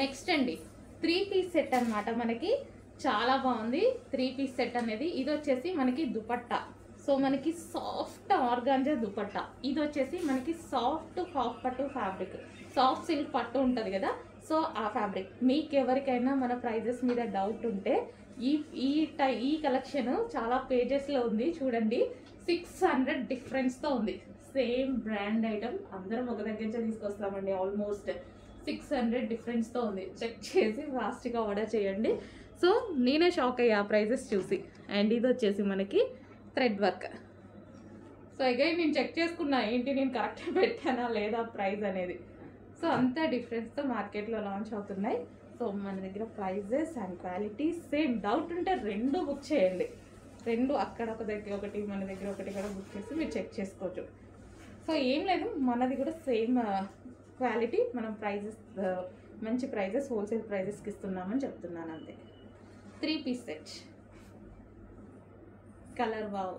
Next అండి three piece set అనమాట మనకి. చాలా బాగుంది త్రీ పీస్ సెట్ అనేది. ఇది వచ్చేసి మనకి దుపట్టా. సో మనకి సాఫ్ట్ ఆర్గాంజా దుపట్టా. ఇది వచ్చేసి మనకి సాఫ్ట్ హాఫ్ పట్టు ఫ్యాబ్రిక్. సాఫ్ట్ సిల్క్ పట్టు ఉంటుంది కదా. సో ఆ ఫ్యాబ్రిక్. మీకు ఎవరికైనా మన ప్రైజెస్ మీద డౌట్ ఉంటే ఈ ఈ టై ఈ కలెక్షన్ చాలా పేజెస్లో ఉంది. చూడండి సిక్స్ హండ్రెడ్ డిఫరెన్స్తో ఉంది. సేమ్ బ్రాండ్ ఐటమ్ అందరం ఒక దగ్గర నుంచి తీసుకొస్తామండి ఆల్మోస్ట్. సిక్స్ హండ్రెడ్ డిఫరెన్స్తో ఉంది. చెక్ చేసి ఫాస్ట్గా ఆర్డర్ చేయండి. సో నేనే షాక్ అయ్యా ఆ ప్రైజెస్ చూసి. అండ్ ఇది వచ్చేసి మనకి థ్రెడ్ వర్క్. సో అగైన్ నేను చెక్ చేసుకున్నా ఏంటి నేను కరెక్ట్ పెట్టానా లేదా ప్రైస్ అనేది. సో అంత డిఫరెన్స్తో మార్కెట్లో లాంచ్ అవుతున్నాయి. సో మన దగ్గర prices and quality same. Doubt ఉంటే రెండు బుక్ చేయండి. రెండు అక్కడ ఒక దగ్గర ఒకటి మన దగ్గర ఒకటి కూడా బుక్ చేసి మీరు చెక్ చేసుకోవచ్చు. సో ఏం లేదు. మనది కూడా సేమ్ క్వాలిటీ మనం ప్రైజెస్ మంచి ప్రైజెస్ హోల్సేల్ ప్రైజెస్కి ఇస్తున్నామని చెప్తున్నాను అంతే. Three piece set. Colour wow.